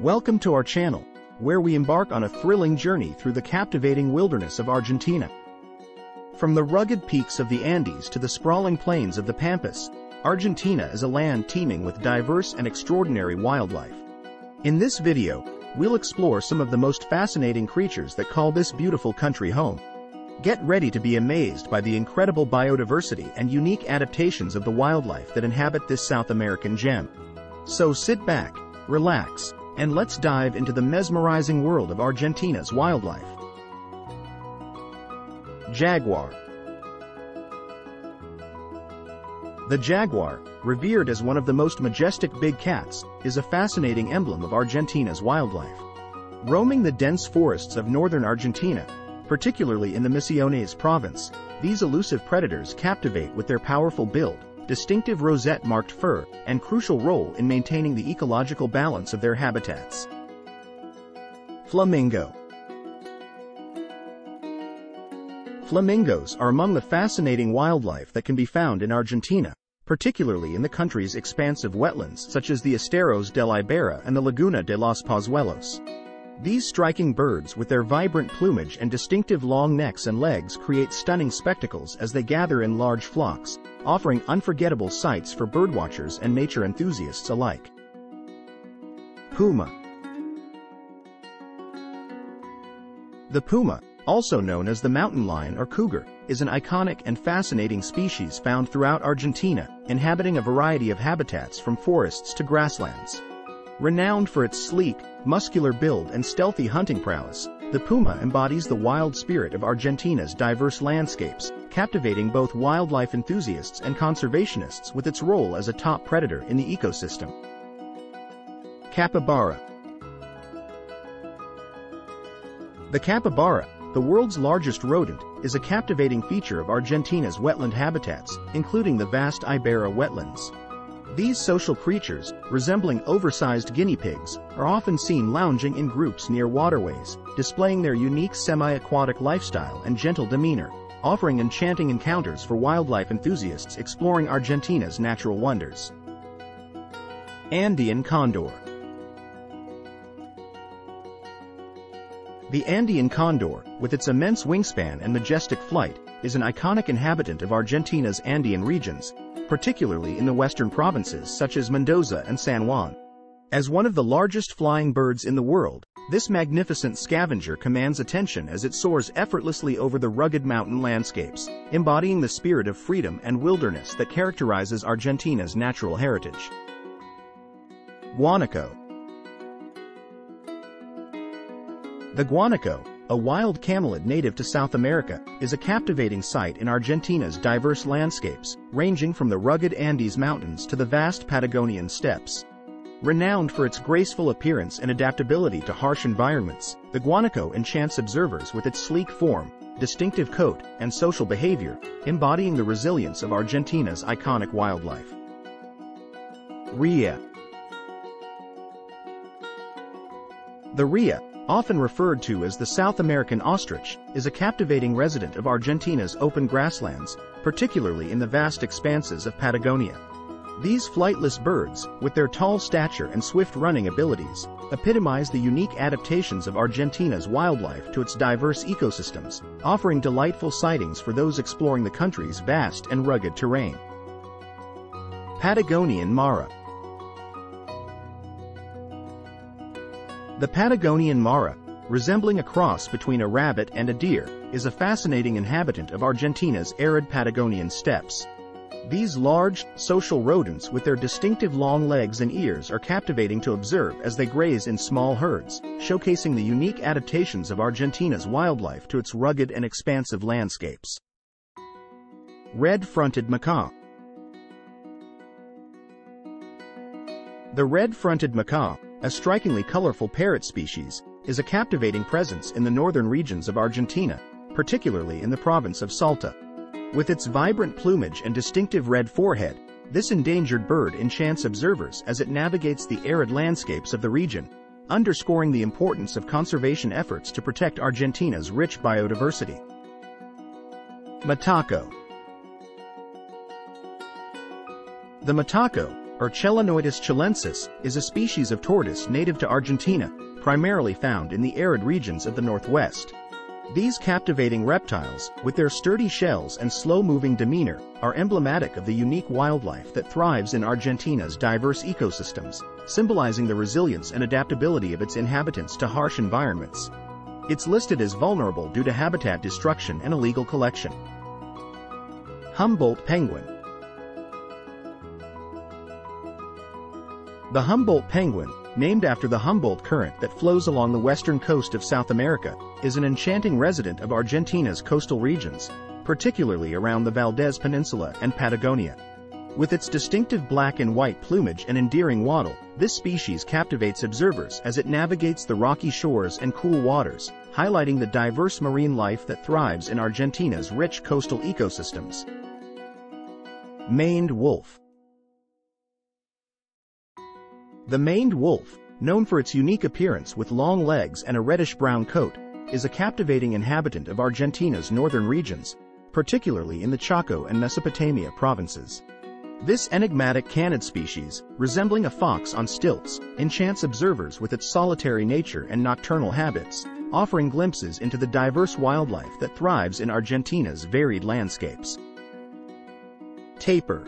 Welcome to our channel, where we embark on a thrilling journey through the captivating wilderness of Argentina. From the rugged peaks of the Andes to the sprawling plains of the Pampas, Argentina is a land teeming with diverse and extraordinary wildlife. In this video, we'll explore some of the most fascinating creatures that call this beautiful country home. Get ready to be amazed by the incredible biodiversity and unique adaptations of the wildlife that inhabit this South American gem. So sit back, relax, and let's dive into the mesmerizing world of Argentina's wildlife. Jaguar The jaguar, revered as one of the most majestic big cats, is a fascinating emblem of Argentina's wildlife. Roaming the dense forests of northern Argentina, particularly in the Misiones province, these elusive predators captivate with their powerful build, distinctive rosette-marked fur, and crucial role in maintaining the ecological balance of their habitats. Flamingo Flamingos are among the fascinating wildlife that can be found in Argentina, particularly in the country's expansive wetlands such as the Esteros del Iberá and the Laguna de los Pozuelos. These striking birds with their vibrant plumage and distinctive long necks and legs create stunning spectacles as they gather in large flocks, offering unforgettable sights for birdwatchers and nature enthusiasts alike. Puma The puma, also known as the mountain lion or cougar, is an iconic and fascinating species found throughout Argentina, inhabiting a variety of habitats from forests to grasslands. Renowned for its sleek, muscular build and stealthy hunting prowess, the puma embodies the wild spirit of Argentina's diverse landscapes, captivating both wildlife enthusiasts and conservationists with its role as a top predator in the ecosystem. Capybara The capybara, the world's largest rodent, is a captivating feature of Argentina's wetland habitats, including the vast Iberá wetlands. These social creatures, resembling oversized guinea pigs, are often seen lounging in groups near waterways, displaying their unique semi-aquatic lifestyle and gentle demeanor, offering enchanting encounters for wildlife enthusiasts exploring Argentina's natural wonders. Andean Condor The Andean condor, with its immense wingspan and majestic flight, is an iconic inhabitant of Argentina's Andean regions, particularly in the western provinces such as Mendoza and San Juan. As one of the largest flying birds in the world, this magnificent scavenger commands attention as it soars effortlessly over the rugged mountain landscapes, embodying the spirit of freedom and wilderness that characterizes Argentina's natural heritage. Guanaco The guanaco, a wild camelid native to South America, is a captivating sight in Argentina's diverse landscapes, ranging from the rugged Andes Mountains to the vast Patagonian steppes. Renowned for its graceful appearance and adaptability to harsh environments, the guanaco enchants observers with its sleek form, distinctive coat, and social behavior, embodying the resilience of Argentina's iconic wildlife. Rhea The rhea, often referred to as the South American ostrich, is a captivating resident of Argentina's open grasslands, particularly in the vast expanses of Patagonia. These flightless birds, with their tall stature and swift running abilities, epitomize the unique adaptations of Argentina's wildlife to its diverse ecosystems, offering delightful sightings for those exploring the country's vast and rugged terrain. Patagonian Mara The Patagonian Mara, resembling a cross between a rabbit and a deer, is a fascinating inhabitant of Argentina's arid Patagonian steppes. These large, social rodents with their distinctive long legs and ears are captivating to observe as they graze in small herds, showcasing the unique adaptations of Argentina's wildlife to its rugged and expansive landscapes. Red-fronted macaw The red-fronted macaw, a strikingly colorful parrot species, is a captivating presence in the northern regions of Argentina, particularly in the province of Salta. With its vibrant plumage and distinctive red forehead, this endangered bird enchants observers as it navigates the arid landscapes of the region, underscoring the importance of conservation efforts to protect Argentina's rich biodiversity. Mataco The mataco, or Chelonoidis chilensis, is a species of tortoise native to Argentina, primarily found in the arid regions of the northwest. These captivating reptiles, with their sturdy shells and slow-moving demeanor, are emblematic of the unique wildlife that thrives in Argentina's diverse ecosystems, symbolizing the resilience and adaptability of its inhabitants to harsh environments. It's listed as vulnerable due to habitat destruction and illegal collection. Humboldt Penguin The Humboldt penguin, named after the Humboldt Current that flows along the western coast of South America, is an enchanting resident of Argentina's coastal regions, particularly around the Valdés Peninsula and Patagonia. With its distinctive black and white plumage and endearing waddle, this species captivates observers as it navigates the rocky shores and cool waters, highlighting the diverse marine life that thrives in Argentina's rich coastal ecosystems. Maned Wolf The maned wolf, known for its unique appearance with long legs and a reddish-brown coat, is a captivating inhabitant of Argentina's northern regions, particularly in the Chaco and Mesopotamia provinces. This enigmatic canid species, resembling a fox on stilts, enchants observers with its solitary nature and nocturnal habits, offering glimpses into the diverse wildlife that thrives in Argentina's varied landscapes. Tapir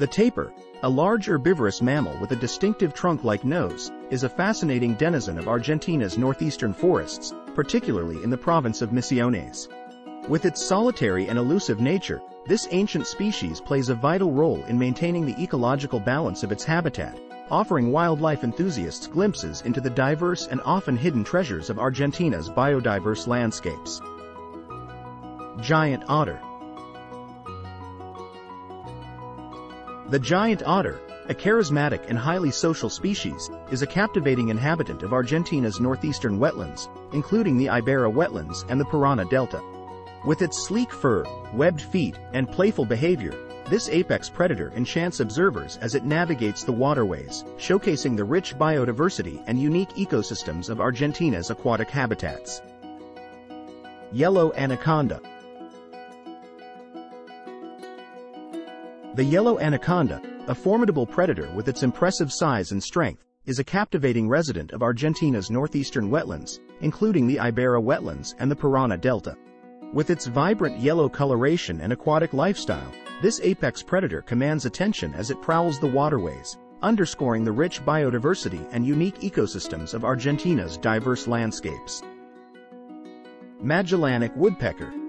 The tapir, a large herbivorous mammal with a distinctive trunk-like nose, is a fascinating denizen of Argentina's northeastern forests, particularly in the province of Misiones. With its solitary and elusive nature, this ancient species plays a vital role in maintaining the ecological balance of its habitat, offering wildlife enthusiasts glimpses into the diverse and often hidden treasures of Argentina's biodiverse landscapes. Giant Otter The giant otter, a charismatic and highly social species, is a captivating inhabitant of Argentina's northeastern wetlands, including the Ibera wetlands and the Parana Delta. With its sleek fur, webbed feet, and playful behavior, this apex predator enchants observers as it navigates the waterways, showcasing the rich biodiversity and unique ecosystems of Argentina's aquatic habitats. Yellow Anaconda The yellow anaconda, a formidable predator with its impressive size and strength, is a captivating resident of Argentina's northeastern wetlands, including the Ibera wetlands and the Parana Delta. With its vibrant yellow coloration and aquatic lifestyle, this apex predator commands attention as it prowls the waterways, underscoring the rich biodiversity and unique ecosystems of Argentina's diverse landscapes. Magellanic Woodpecker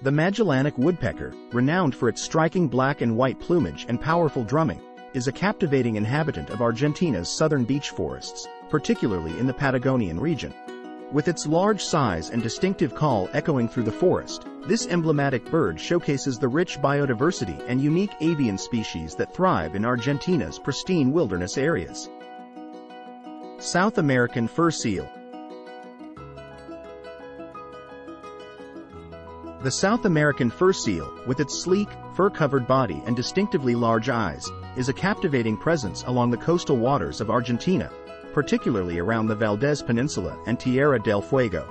The Magellanic woodpecker, renowned for its striking black and white plumage and powerful drumming, is a captivating inhabitant of Argentina's southern beech forests, particularly in the Patagonian region. With its large size and distinctive call echoing through the forest, this emblematic bird showcases the rich biodiversity and unique avian species that thrive in Argentina's pristine wilderness areas. South American Fur Seal The South American fur seal, with its sleek, fur-covered body and distinctively large eyes, is a captivating presence along the coastal waters of Argentina, particularly around the Valdés Peninsula and Tierra del Fuego.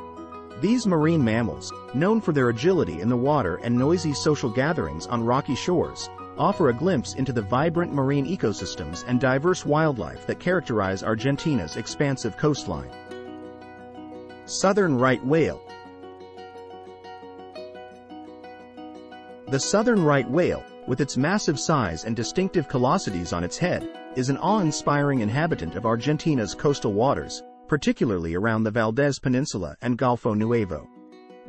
These marine mammals, known for their agility in the water and noisy social gatherings on rocky shores, offer a glimpse into the vibrant marine ecosystems and diverse wildlife that characterize Argentina's expansive coastline. Southern right whale The southern right whale, with its massive size and distinctive callosities on its head, is an awe-inspiring inhabitant of Argentina's coastal waters, particularly around the Valdés Peninsula and Golfo Nuevo.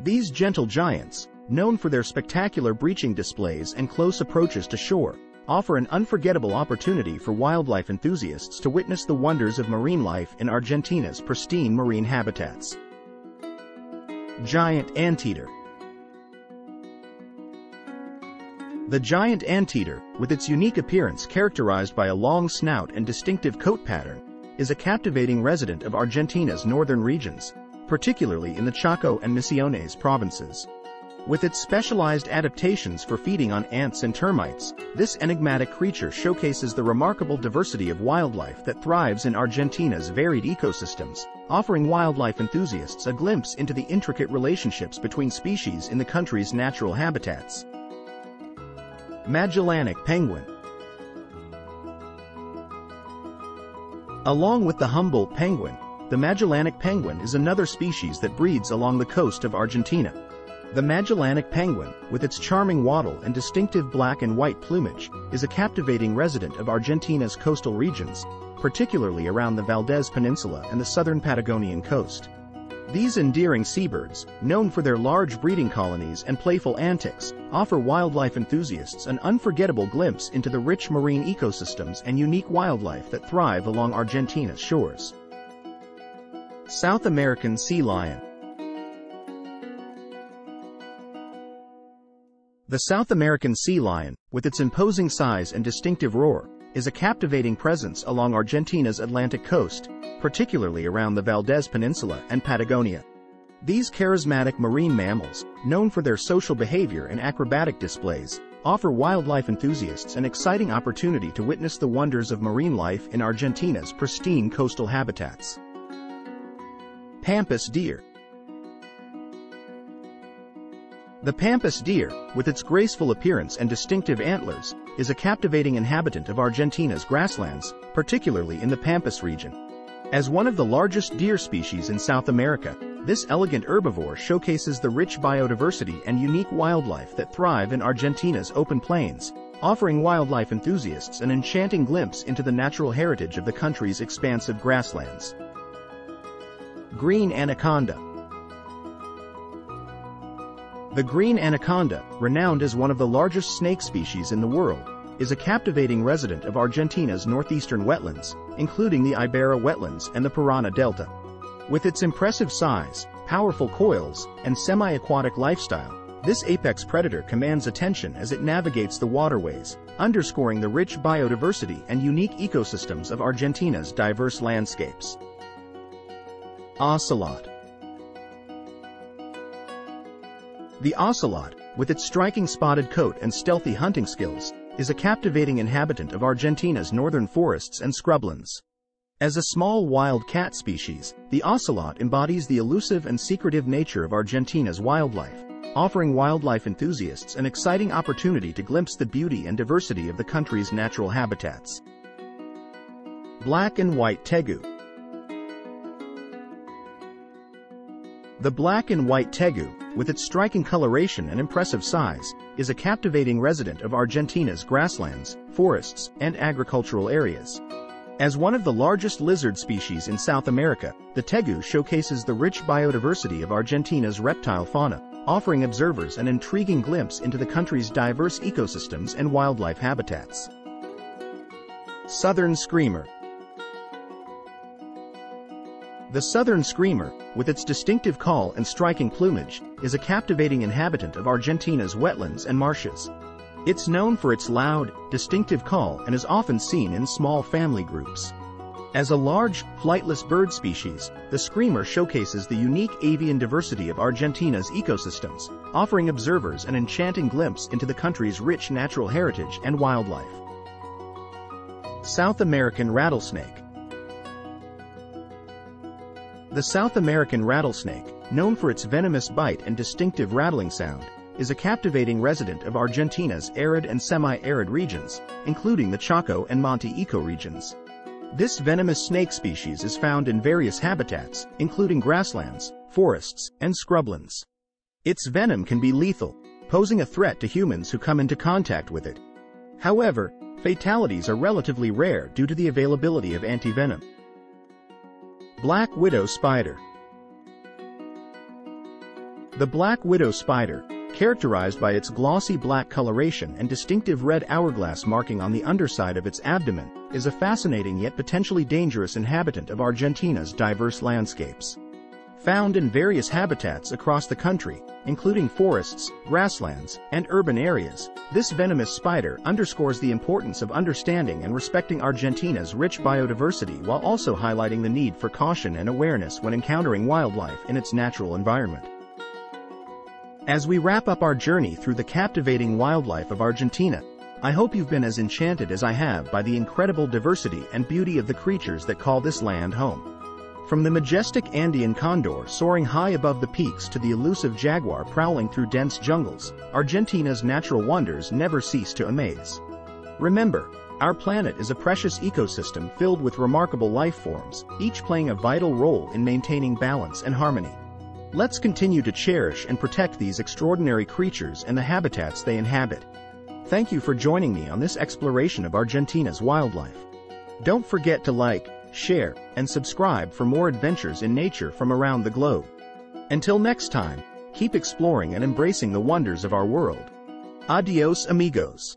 These gentle giants, known for their spectacular breaching displays and close approaches to shore, offer an unforgettable opportunity for wildlife enthusiasts to witness the wonders of marine life in Argentina's pristine marine habitats. Giant Anteater The giant anteater, with its unique appearance characterized by a long snout and distinctive coat pattern, is a captivating resident of Argentina's northern regions, particularly in the Chaco and Misiones provinces. With its specialized adaptations for feeding on ants and termites, this enigmatic creature showcases the remarkable diversity of wildlife that thrives in Argentina's varied ecosystems, offering wildlife enthusiasts a glimpse into the intricate relationships between species in the country's natural habitats. Magellanic Penguin Along with the Humboldt penguin, the Magellanic penguin is another species that breeds along the coast of Argentina. The Magellanic penguin, with its charming wattle and distinctive black and white plumage, is a captivating resident of Argentina's coastal regions, particularly around the Valdés Peninsula and the southern Patagonian coast. These endearing seabirds, known for their large breeding colonies and playful antics, offer wildlife enthusiasts an unforgettable glimpse into the rich marine ecosystems and unique wildlife that thrive along Argentina's shores. South American Sea Lion The South American sea lion, with its imposing size and distinctive roar, is a captivating presence along Argentina's Atlantic coast, particularly around the Valdés Peninsula and Patagonia. These charismatic marine mammals, known for their social behavior and acrobatic displays, offer wildlife enthusiasts an exciting opportunity to witness the wonders of marine life in Argentina's pristine coastal habitats. Pampas deer The pampas deer, with its graceful appearance and distinctive antlers, is a captivating inhabitant of Argentina's grasslands, particularly in the Pampas region. As one of the largest deer species in South America, this elegant herbivore showcases the rich biodiversity and unique wildlife that thrive in Argentina's open plains, offering wildlife enthusiasts an enchanting glimpse into the natural heritage of the country's expansive grasslands. Green Anaconda the green anaconda, renowned as one of the largest snake species in the world, is a captivating resident of Argentina's northeastern wetlands, including the Ibera wetlands and the Parana Delta. With its impressive size, powerful coils, and semi-aquatic lifestyle, this apex predator commands attention as it navigates the waterways, underscoring the rich biodiversity and unique ecosystems of Argentina's diverse landscapes. Ocelot The ocelot, with its striking spotted coat and stealthy hunting skills, is a captivating inhabitant of Argentina's northern forests and scrublands. As a small wild cat species, the ocelot embodies the elusive and secretive nature of Argentina's wildlife, offering wildlife enthusiasts an exciting opportunity to glimpse the beauty and diversity of the country's natural habitats. Black and White Tegu The black and white tegu, with its striking coloration and impressive size, is a captivating resident of Argentina's grasslands, forests, and agricultural areas. As one of the largest lizard species in South America, the tegu showcases the rich biodiversity of Argentina's reptile fauna, offering observers an intriguing glimpse into the country's diverse ecosystems and wildlife habitats. Southern Screamer the southern screamer, with its distinctive call and striking plumage, is a captivating inhabitant of Argentina's wetlands and marshes. It's known for its loud, distinctive call and is often seen in small family groups. As a large, flightless bird species, the screamer showcases the unique avian diversity of Argentina's ecosystems, offering observers an enchanting glimpse into the country's rich natural heritage and wildlife. South American Rattlesnake the South American rattlesnake, known for its venomous bite and distinctive rattling sound, is a captivating resident of Argentina's arid and semi-arid regions, including the Chaco and Monte ecoregions. This venomous snake species is found in various habitats, including grasslands, forests, and scrublands. Its venom can be lethal, posing a threat to humans who come into contact with it. However, fatalities are relatively rare due to the availability of antivenom. Black Widow Spider The black widow spider, characterized by its glossy black coloration and distinctive red hourglass marking on the underside of its abdomen, is a fascinating yet potentially dangerous inhabitant of Argentina's diverse landscapes. Found in various habitats across the country, including forests, grasslands, and urban areas, this venomous spider underscores the importance of understanding and respecting Argentina's rich biodiversity while also highlighting the need for caution and awareness when encountering wildlife in its natural environment. As we wrap up our journey through the captivating wildlife of Argentina, I hope you've been as enchanted as I have by the incredible diversity and beauty of the creatures that call this land home. From the majestic Andean condor soaring high above the peaks to the elusive jaguar prowling through dense jungles, Argentina's natural wonders never cease to amaze. Remember, our planet is a precious ecosystem filled with remarkable life forms, each playing a vital role in maintaining balance and harmony. Let's continue to cherish and protect these extraordinary creatures and the habitats they inhabit. Thank you for joining me on this exploration of Argentina's wildlife. Don't forget to like, share, and subscribe for more adventures in nature from around the globe. Until next time, keep exploring and embracing the wonders of our world. Adios amigos.